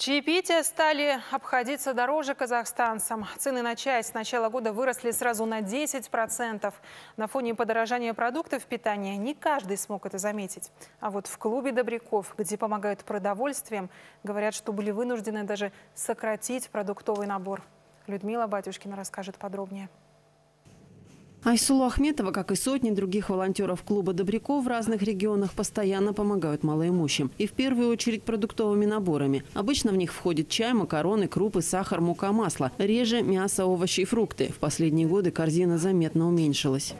Чаепития стали обходиться дороже казахстанцам. Цены на чай с начала года выросли сразу на 10%. На фоне подорожания продуктов питания не каждый смог это заметить. А вот в клубе добряков, где помогают продовольствием, говорят, что были вынуждены даже сократить продуктовый набор. Людмила Батюшкина расскажет подробнее. Айсулу Ахметова, как и сотни других волонтеров клуба «Добряков» в разных регионах постоянно помогают малоимущим. И в первую очередь продуктовыми наборами. Обычно в них входит чай, макароны, крупы, сахар, мука, масло. Реже мясо, овощи и фрукты. В последние годы корзина заметно уменьшилась.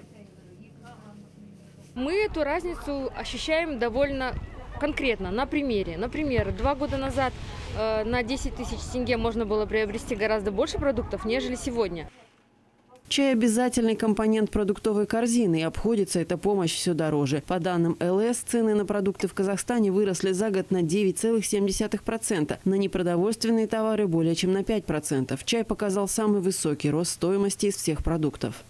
Мы эту разницу ощущаем довольно конкретно, на примере. Например, два года назад э, на 10 тысяч тенге можно было приобрести гораздо больше продуктов, нежели сегодня. Чай – обязательный компонент продуктовой корзины, и обходится эта помощь все дороже. По данным ЛС, цены на продукты в Казахстане выросли за год на 9,7%, на непродовольственные товары более чем на 5%. Чай показал самый высокий рост стоимости из всех продуктов.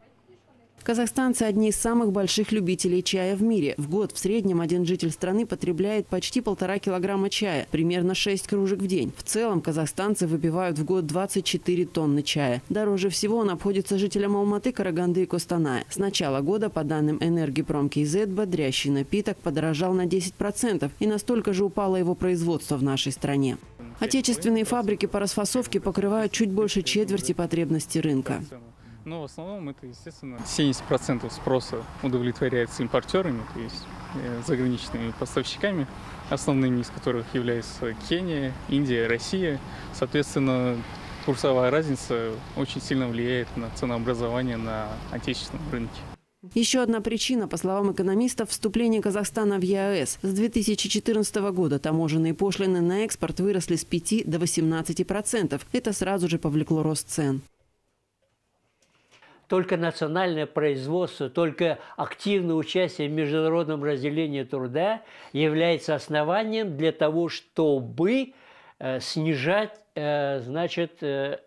Казахстанцы – одни из самых больших любителей чая в мире. В год в среднем один житель страны потребляет почти полтора килограмма чая, примерно 6 кружек в день. В целом казахстанцы выпивают в год 24 тонны чая. Дороже всего он обходится жителям Алматы, Караганды и Костаная. С начала года, по данным Энергипром КЗ, бодрящий напиток подорожал на 10% и настолько же упало его производство в нашей стране. Отечественные фабрики по расфасовке покрывают чуть больше четверти потребностей рынка. Но в основном это, естественно, 70% спроса удовлетворяется импортерами, то есть э, заграничными поставщиками, основными из которых являются Кения, Индия, Россия. Соответственно, курсовая разница очень сильно влияет на ценообразование на отечественном рынке. Еще одна причина, по словам экономистов, вступление Казахстана в ЕАЭС. С 2014 года таможенные пошлины на экспорт выросли с 5 до 18%. Это сразу же повлекло рост цен только национальное производство, только активное участие в международном разделении труда является основанием для того, чтобы э, снижать, э, значит, э,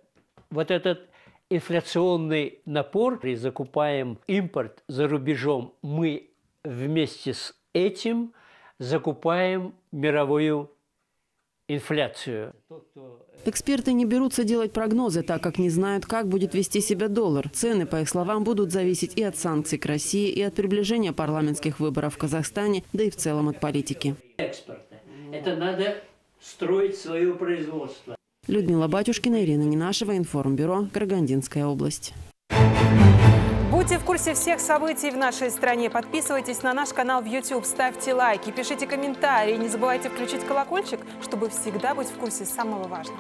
вот этот инфляционный напор. И закупаем импорт за рубежом, мы вместе с этим закупаем мировую инфляцию. Эксперты не берутся делать прогнозы, так как не знают, как будет вести себя доллар. Цены, по их словам, будут зависеть и от санкций к России, и от приближения парламентских выборов в Казахстане, да и в целом от политики. Экспорта. Это надо строить свое производство. Людмила Батюшкина, Ирина Нинашева, Информбюро, Карагандинская область. Будьте в курсе всех событий в нашей стране. Подписывайтесь на наш канал в YouTube, ставьте лайки, пишите комментарии. Не забывайте включить колокольчик, чтобы всегда быть в курсе самого важного.